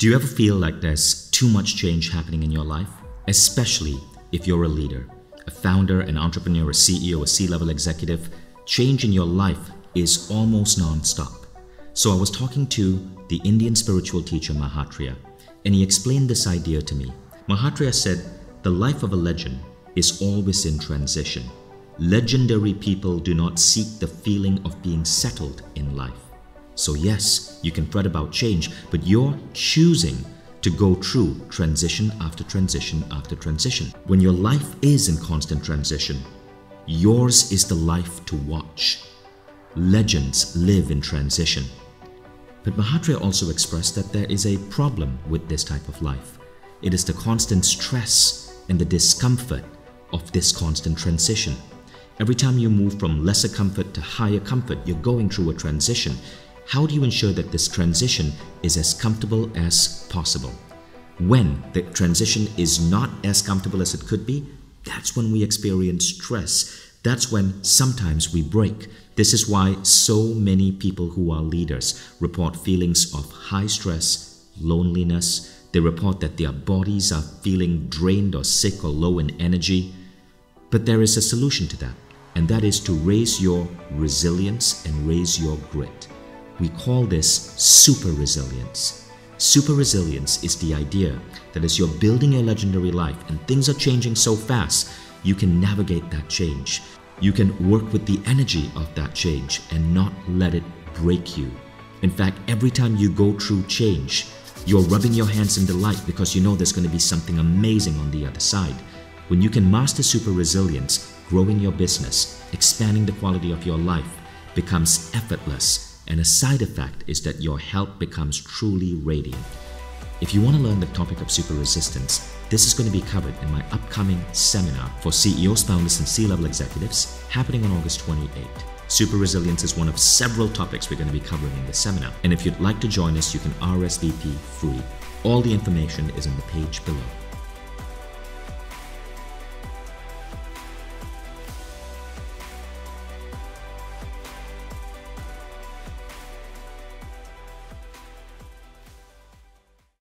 Do you ever feel like there's too much change happening in your life? Especially if you're a leader, a founder, an entrepreneur, a CEO, a C level executive, change in your life is almost non stop. So I was talking to the Indian spiritual teacher Mahatria, and he explained this idea to me. Mahatria said, The life of a legend is always in transition. Legendary people do not seek the feeling of being settled in life. So, yes, you can fret about change, but you're choosing to go through transition after transition after transition. When your life is in constant transition, yours is the life to watch. Legends live in transition. But Mahatria also expressed that there is a problem with this type of life. It is the constant stress and the discomfort of this constant transition. Every time you move from lesser comfort to higher comfort, you're going through a transition. How do you ensure that this transition is as comfortable as possible? When the transition is not as comfortable as it could be, that's when we experience stress. That's when sometimes we break. This is why so many people who are leaders report feelings of high stress, loneliness. They report that their bodies are feeling drained or sick or low in energy. But there is a solution to that, and that is to raise your resilience and raise your grit. We call this super resilience. Super resilience is the idea that as you're building your legendary life and things are changing so fast, you can navigate that change. You can work with the energy of that change and not let it break you. In fact, every time you go through change, you're rubbing your hands in delight because you know there's going to be something amazing on the other side. When you can master super resilience, growing your business, expanding the quality of your life becomes effortless and a side effect is that your health becomes truly radiant. If you want to learn the topic of super resistance, this is going to be covered in my upcoming seminar for CEOs, founders, and C level executives happening on August 28. Super resilience is one of several topics we're going to be covering in this seminar. And if you'd like to join us, you can RSVP free. All the information is on the page below.